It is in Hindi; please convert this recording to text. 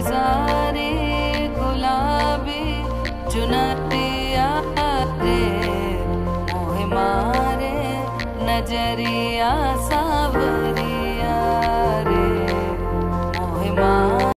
गुलजारे गुलाबी चुनरिया रे मोहे मारे नज़रिया सावरिया रे मोहे मारे।